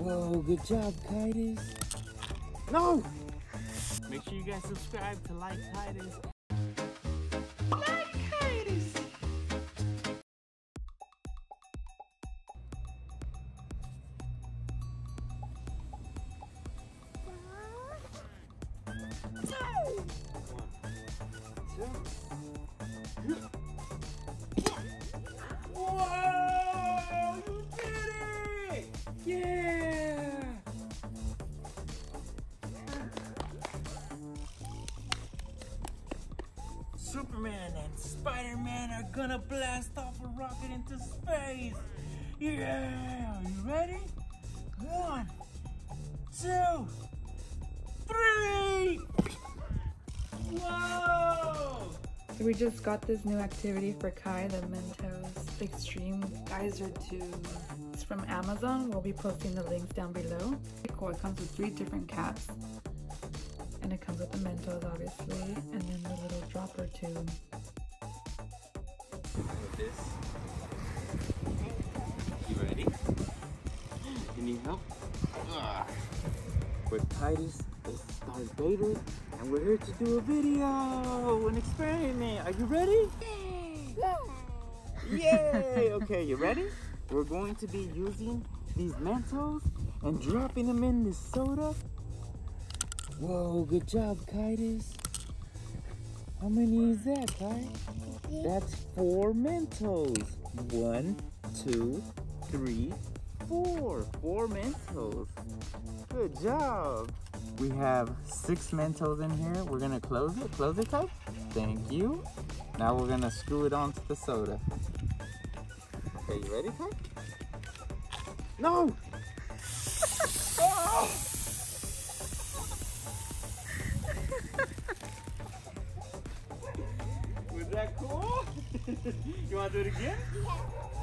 Whoa, good job, Kaitus. No! Make sure you guys subscribe to Like Kaitus. So we just got this new activity for Kai, the Mentos Extreme Geyser Tube. It's from Amazon. We'll be posting the links down below. Pretty Cool. It comes with three different caps. And it comes with the Mentos, obviously, and then the little dropper tube. With this. You ready? You need help? Ah. Ugh. With Titus, this is Darth Vader, and we're here to do a video, an experiment. Are you ready? Yay! Okay, you ready? We're going to be using these Mentos and dropping them in this soda. Whoa, good job, Kaitus. How many is that, Kai? That's four Mentos. One, two, three, four. Four Mentos. Good job. We have six Mentos in here. We're gonna close it. Close it, Kai. Thank you. Now we're gonna screw it onto the soda. Okay, you ready, Kai? No! Was that cool? you wanna do it again?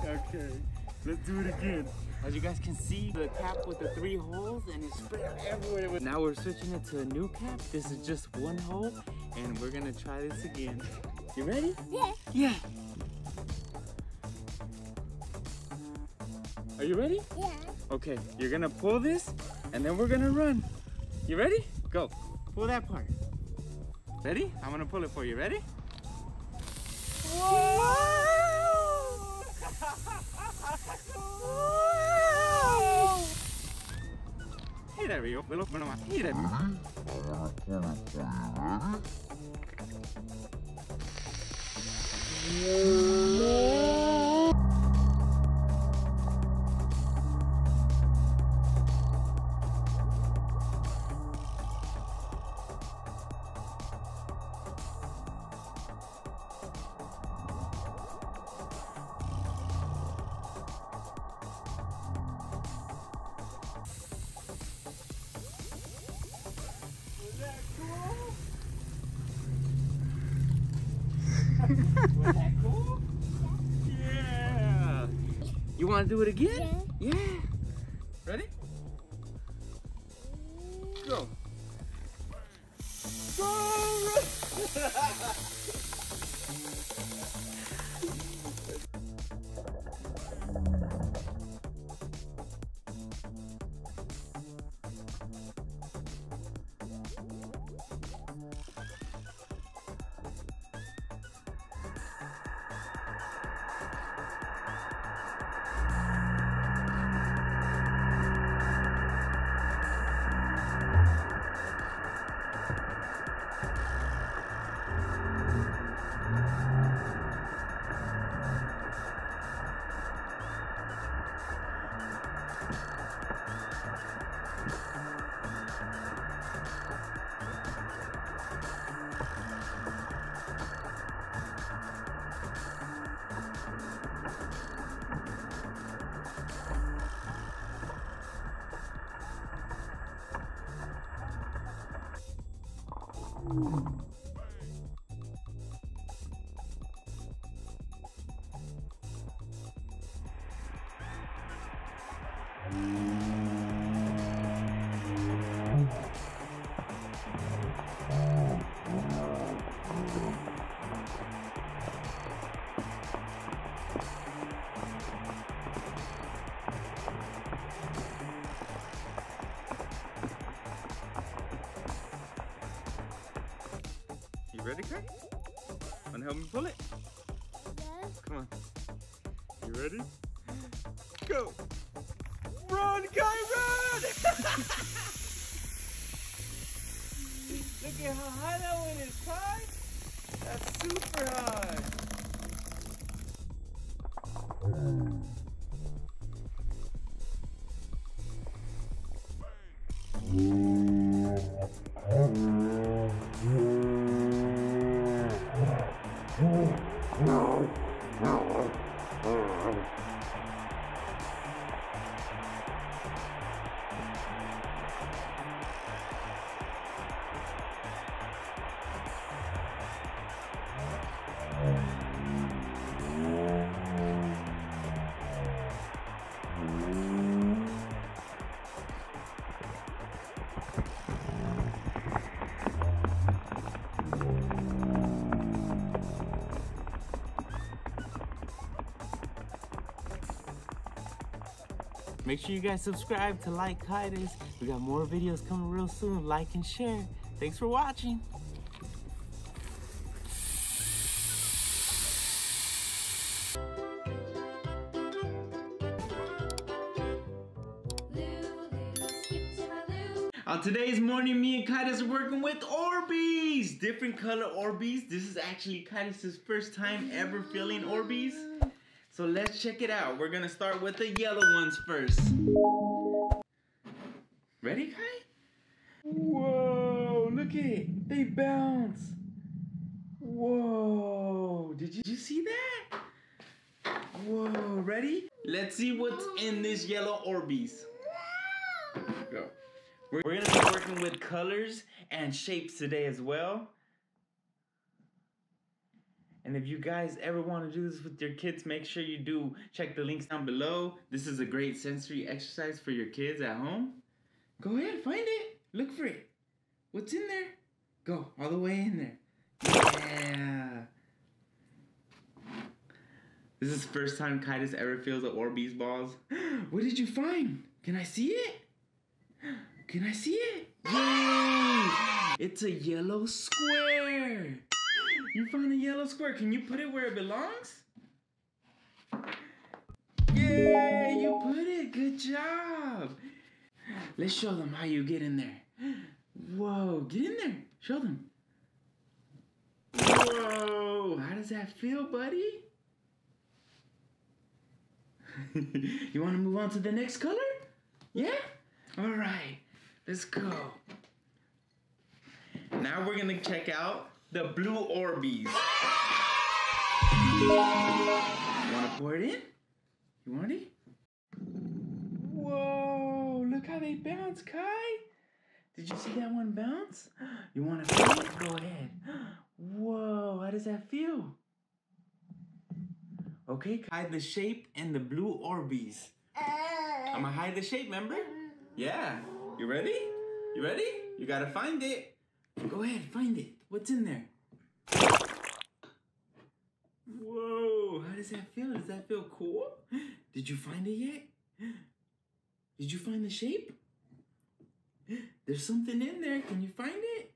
Yeah. Okay, let's do it again. As you guys can see, the cap with the three holes and it's spread everywhere. Now we're switching it to a new cap. This is just one hole and we're gonna try this again. You ready? Yeah. Yeah. Are you ready? Yeah. Okay, you're gonna pull this and then we're gonna run. You ready? Go. Pull that part. Ready? I'm gonna pull it for you. Ready? Mira, yo me lo pongo más. Mira. Mira. Want to do it again? Thank you. Ready, Kai? Wanna help me pull it? Yes. Come on. You ready? Go! Run, Kai, run! Look at how high that one is, Kai! That's super high! Make sure you guys subscribe to Like Kaitus. We got more videos coming real soon. Like and share. Thanks for watching. On today's morning, me and Kaitus are working with Orbeez. Different color Orbeez. This is actually Kaitus's first time ever filling Orbeez. So let's check it out. We're gonna start with the yellow ones first. Ready, Kai? Whoa, look it. They bounce. Whoa, did you, did you see that? Whoa, ready? Let's see what's in this yellow Orbeez. Go. We're we're gonna be working with colors and shapes today as well. And if you guys ever want to do this with your kids, make sure you do check the links down below. This is a great sensory exercise for your kids at home. Go ahead, find it. Look for it. What's in there? Go all the way in there. Yeah. This is the first time Kaitus ever feels the Orbeez balls. what did you find? Can I see it? Can I see it? Yay! It's a yellow square. You found a yellow square. Can you put it where it belongs? Yay! You put it. Good job. Let's show them how you get in there. Whoa! Get in there. Show them. Whoa! How does that feel, buddy? you want to move on to the next color? Yeah? All right. Let's go. Now we're gonna check out the blue Orbeez. You wanna pour it in? You want it? Whoa, look how they bounce, Kai. Did you see that one bounce? You wanna feel it? Go ahead. Whoa, how does that feel? Okay, hide the shape and the blue Orbeez. Uh. I'm gonna hide the shape, remember? Yeah. You ready? You ready? You gotta find it. Go ahead, find it. What's in there? Whoa, how does that feel? Does that feel cool? Did you find it yet? Did you find the shape? There's something in there. Can you find it?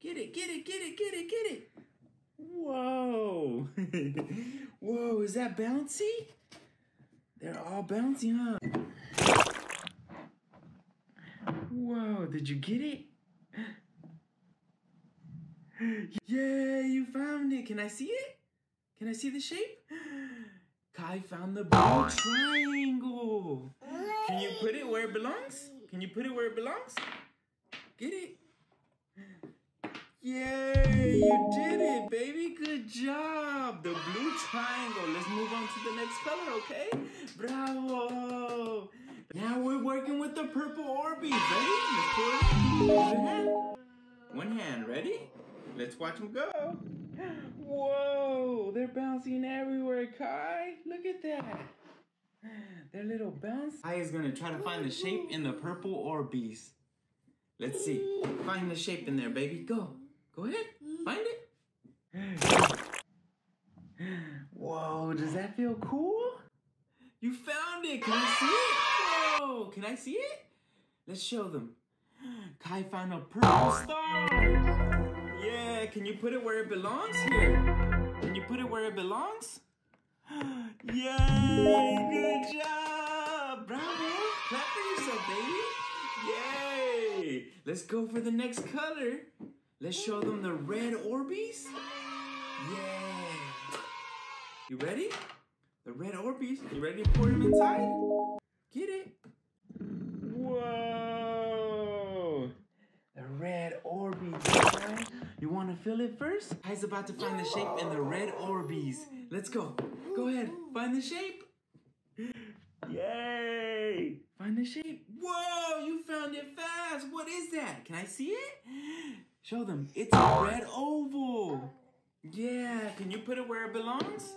Get it, get it, get it, get it, get it. Whoa. Whoa, is that bouncy? They're all bouncy, huh? Whoa, did you get it? Yeah, you found it. Can I see it? Can I see the shape? Kai found the blue triangle. Can you put it where it belongs? Can you put it where it belongs? Get it? Yay, you did it, baby. Good job. The blue triangle. Let's move on to the next color, okay? Bravo. Now we're working with the purple Orbeez. Ready? Let's pour it your hand. One hand. Ready? Let's watch them go. Whoa, they're bouncing everywhere, Kai. Look at that. They're little bounce. Kai is gonna try to find the shape in the purple Orbeez. Let's see. Find the shape in there, baby. Go. Go ahead. Find it. Whoa, does that feel cool? You found it. Can I see it? Whoa, can I see it? Let's show them. Kai found a purple star. Yeah, can you put it where it belongs? Here. Can you put it where it belongs? Yay! Good job! Bravo! Clap for yourself, baby! Yay! Let's go for the next color. Let's show them the red Orbeez. Yay! You ready? The red Orbeez. You ready to pour them inside? Get it? Whoa! The red Orbeez. Want to feel it first? Kai's about to find the shape in the red Orbeez. Let's go. Go ahead. Find the shape. Yay! Find the shape. Whoa! You found it fast. What is that? Can I see it? Show them. It's a red oval. Yeah. Can you put it where it belongs?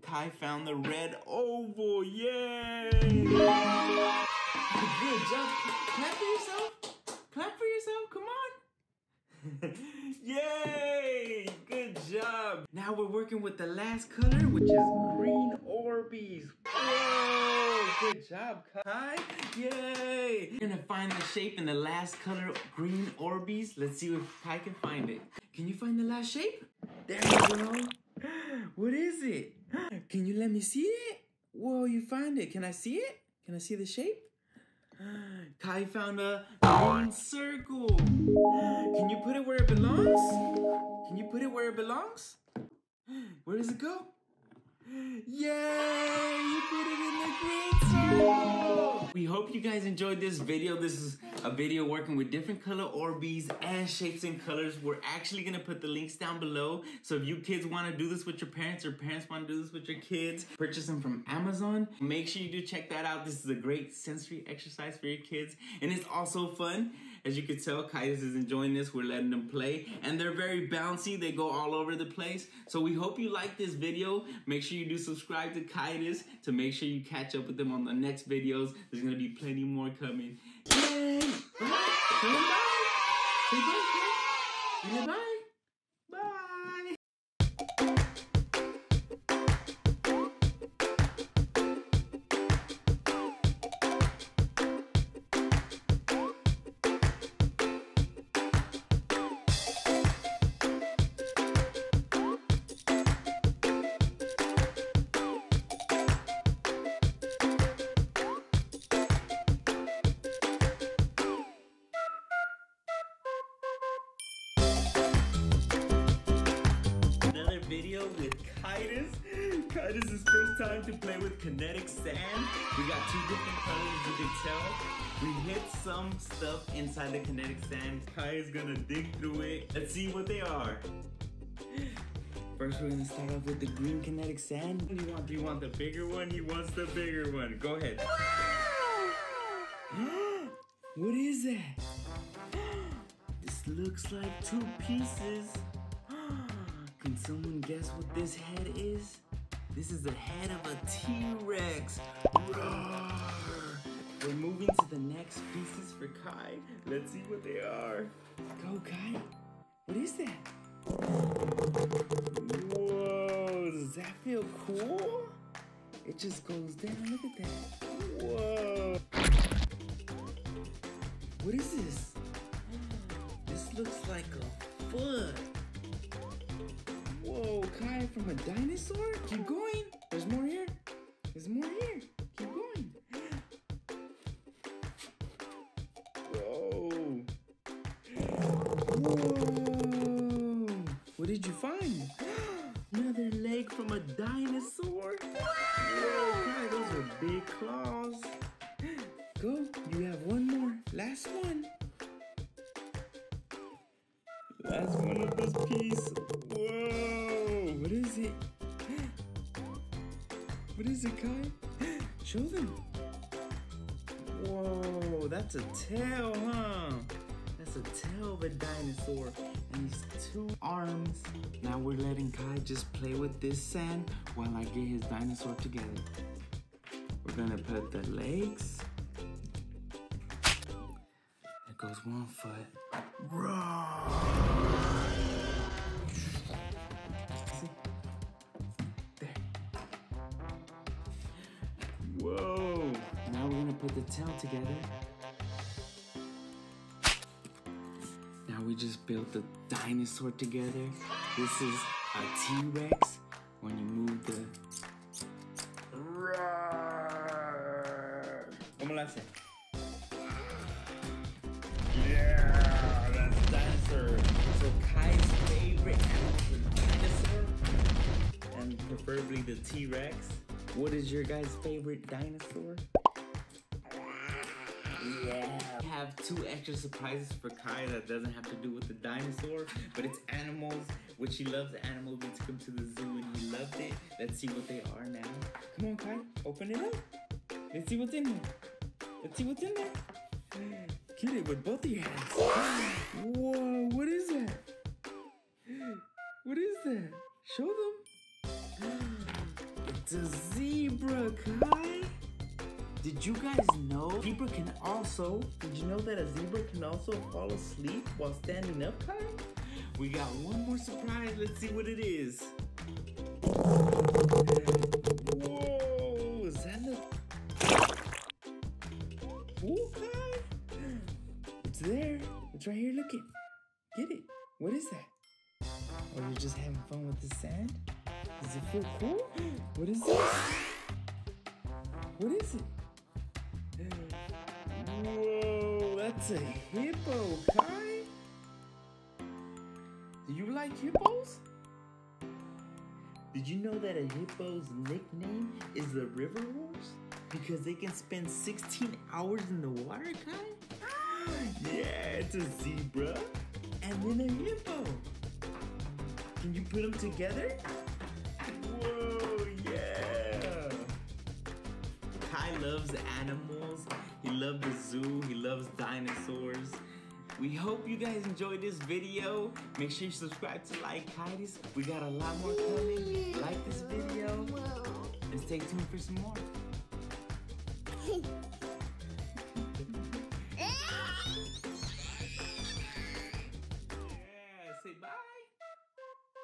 Kai found the red oval. Yay! Good job. Clap for yourself. Clap for yourself. Yay! Good job. Now we're working with the last color, which is green Orbeez. Whoa! Good job, Kai. Yay! We're gonna find the shape in the last color, green Orbeez. Let's see if Kai can find it. Can you find the last shape? There you go. What is it? Can you let me see it? Whoa, you found it. Can I see it? Can I see the shape? Kai found a green circle. Can you put it where it belongs? Can you put it where it belongs? Where does it go? Yay! You put it in the green circle! We hope you guys enjoyed this video. This is a video working with different color Orbeez and shapes and colors. We're actually gonna put the links down below. So if you kids wanna do this with your parents or parents wanna do this with your kids, purchase them from Amazon. Make sure you do check that out. This is a great sensory exercise for your kids. And it's also fun. As you can tell, Kaitus is enjoying this. We're letting them play. And they're very bouncy. They go all over the place. So we hope you like this video. Make sure you do subscribe to Kaitus to make sure you catch up with them on the next videos. There's going to be plenty more coming. Yay! Time to play with kinetic sand. We got two different colors, you can tell. We hit some stuff inside the kinetic sand. Kai is gonna dig through it. Let's see what they are. First, we're gonna start off with the green kinetic sand. Do you want? Do you want the bigger one? He wants the bigger one. Go ahead. what is that? This looks like two pieces. Can someone guess what this head is? This is the head of a T-Rex. We're moving to the next pieces for Kai. Let's see what they are. Go, Kai. What is that? Whoa, does that feel cool? It just goes down. Look at that. Whoa. What is this? This looks like a foot. Kai from a dinosaur? Keep going. There's more here. There's more here. Keep going. Whoa. Whoa. What did you find? Another leg from a dinosaur. Whoa, Kai, those are big claws. Go. You have one more. Last one. Last one of this piece. Them. Whoa, that's a tail, huh? That's a tail of a dinosaur. And these two arms. Now we're letting Kai just play with this sand while I get his dinosaur together. We're gonna put the legs. There goes one foot. Roar! Together. Now we just built a dinosaur together. This is a T-Rex. When you move the... ¿Cómo lo hace? Yeah, that's dinosaur. So Kai's favorite dinosaur, and preferably the T-Rex. What is your guys' favorite dinosaur? Yeah. We have two extra surprises for Kai that doesn't have to do with the dinosaur, but it's animals, which he loves animals. We took him to the zoo and he loved it. Let's see what they are now. Come on, Kai, open it up. Let's see what's in here. Let's see what's in there. Get it with both of your hands. Whoa, what is that? What is that? Show them. It's a zebra, Kai. Did you guys know zebra can also, did you know that a zebra can also fall asleep while standing up, Kai? We got one more surprise. Let's see what it is. Whoa, is that the pool, Kai? It's there. It's right here. Look it. Get it. What is that? Oh, you're just having fun with the sand? Does it feel cool? What is this? What is it? Whoa, that's a hippo, Kai. Do you like hippos? Did you know that a hippo's nickname is the river horse? Because they can spend 16 hours in the water, Kai? Yeah, it's a zebra and then a hippo. Can you put them together? Whoa, yeah. Kai loves animals. He loves the zoo. He loves dinosaurs. We hope you guys enjoyed this video. Make sure you subscribe to Like Kaitus. We got a lot more coming. Like this video and stay tuned for some more. Yeah, say bye.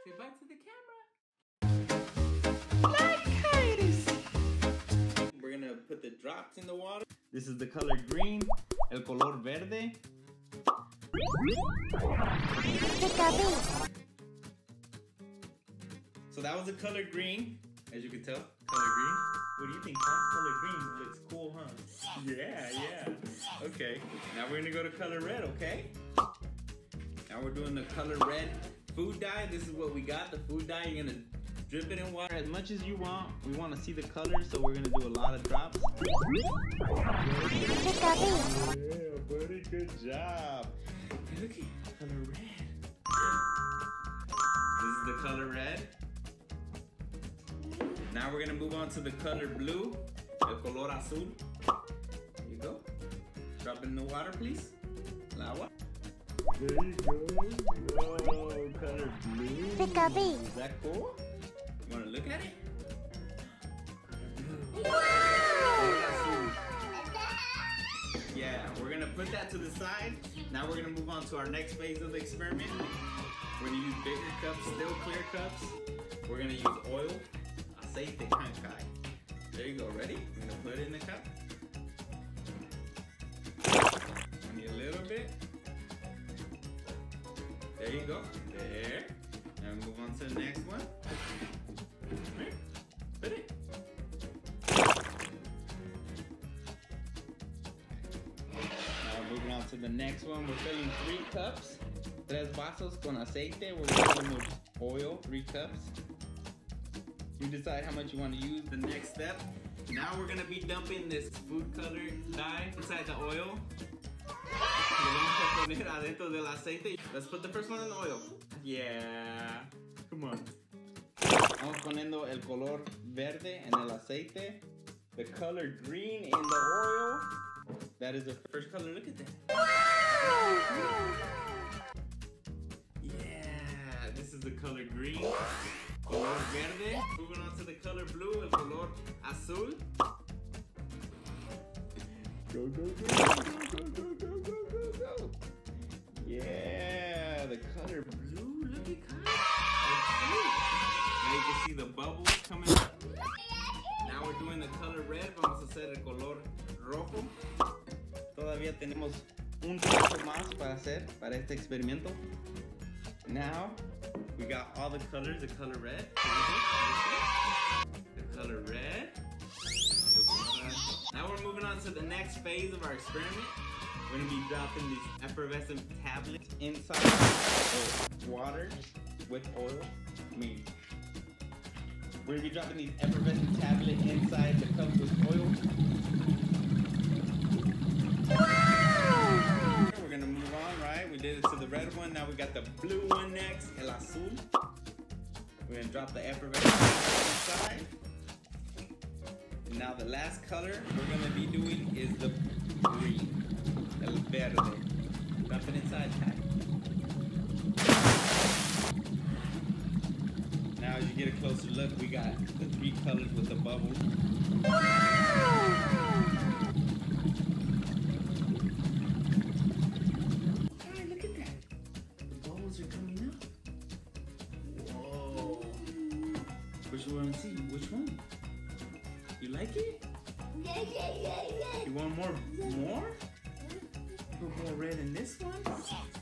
Say bye to the camera. We're gonna put the drops in the water. This is the color green, el color verde. So that was the color green, as you can tell, color green. What do you think, Tom? Color green looks cool, huh? Yeah, yeah. Okay, now we're gonna go to color red, okay? Now we're doing the color red food dye. This is what we got, the food dye. You're gonna drip it in water as much as you want. We wanna see the colors, so we're gonna do a lot of drops. Yeah, buddy, good job. Hey, look at color red. This is the color red. Now we're gonna move on to the color blue, el color azul. There you go. Drop in the water, please. El agua. There you go. Oh, color blue. Is that cool? You wanna look at it? Yeah, we're gonna put that to the side. Now we're gonna move on to our next phase of the experiment. We're gonna use bigger cups, still clear cups. We're gonna use oil, aceite, Kai. There you go, ready? We're gonna put it in the cup. Only a little bit. There you go, there. Now move on to the next one. Now moving on to the next one, we're filling three cups. Tres vasos con aceite. We're gonna fill them with oil, three cups. You decide how much you want to use. The next step. Now we're gonna be dumping this food color dye inside the oil. Let's put the first one in oil. Yeah. Come on. Vamos poniendo el color verde en el aceite. The color green in the oil. That is the first color. Look at that. Yeah, this is the color green. Color verde. Moving on to the color blue, el color azul. Go, go, go, go, go, go, go, go, go, go. Yeah, the color blue. Look at color. See the bubbles coming up. Now we're doing the color red. Vamos a hacer el color rojo. Todavía tenemos un paso más para hacer para este experimento. Now we got all the colors, the color red. The color red. Now we're moving on to the next phase of our experiment. We're gonna be dropping these effervescent tablets inside water with oil. I mean, we're gonna be dropping these effervescent tablet inside the cup with oil. Wow! We're gonna move on, right? We did it to the red one. Now we got the blue one next, el azul. We're gonna drop the effervescent tablet inside. And now the last color we're gonna be doing is the green, el verde. Drop it inside, get a closer look, we got the three colors with the bubbles. Hey, look at that. The bubbles are coming up. Whoa. Which one? See, which one? You like it? You want more? More? Put more red in this one? Put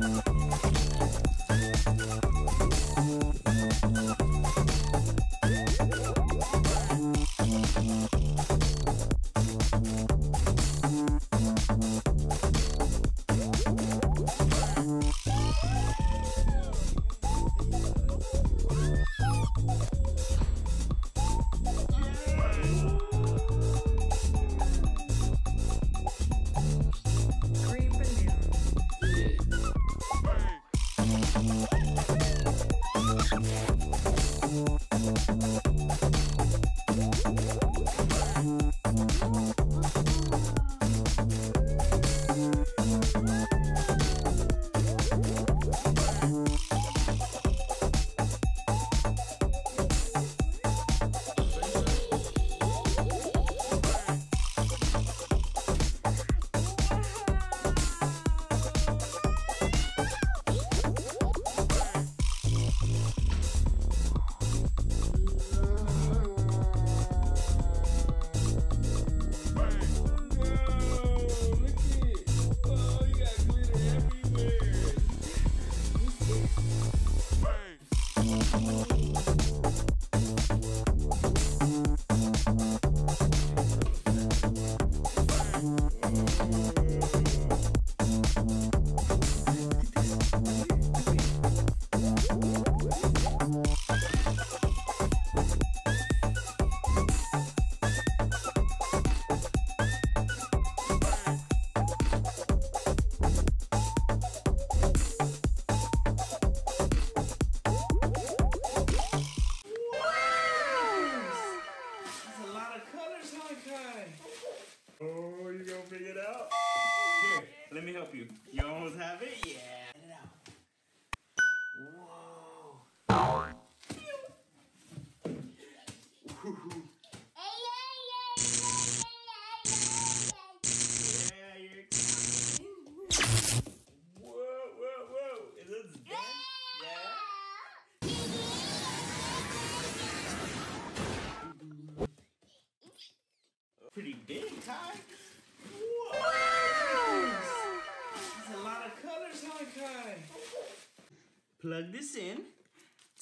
Green Oh, you gonna figure it out? Here, let me help you. You almost have it? Yeah.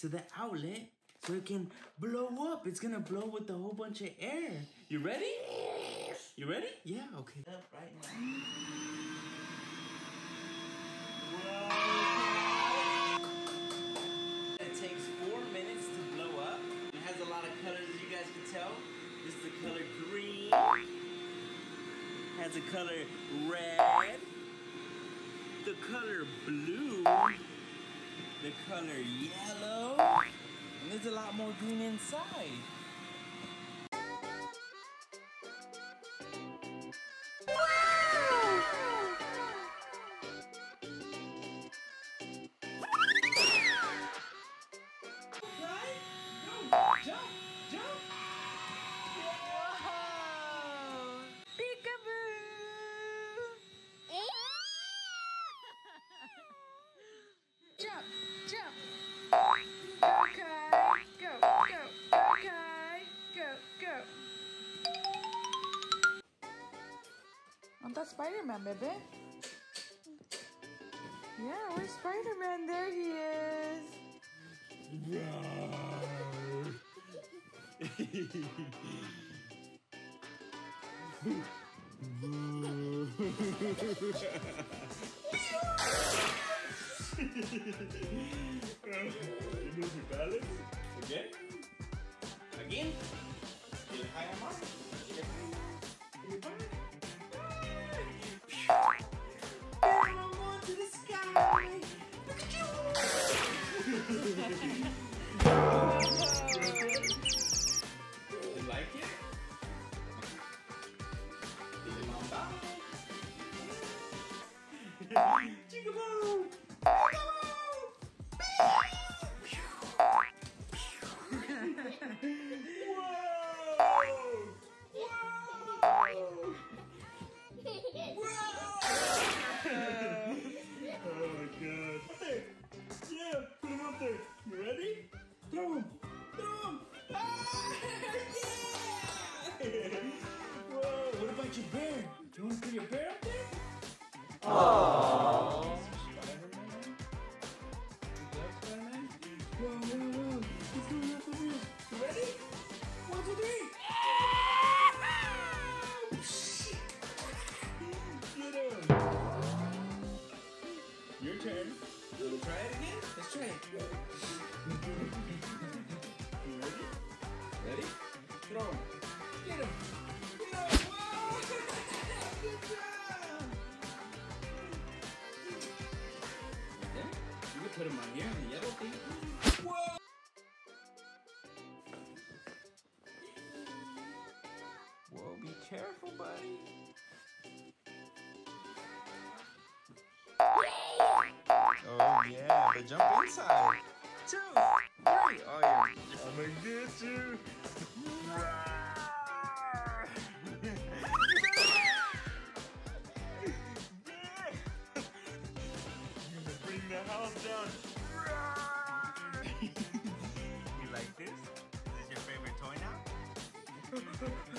To the outlet so it can blow up. It's gonna blow with a whole bunch of air. You ready? You ready? Yeah, okay. Up right now. It takes four minutes to blow up. It has a lot of colors as you guys can tell. This is the color green. Has a color red. The color blue. The color yellow. And there's a lot more green inside. Spider-Man, bebé? Yeah, where's Spider-Man? There he is. You jump inside. Two, three. Oh, yeah. I'ma get you. You're bring the house down. You like this? Is This your favorite toy now?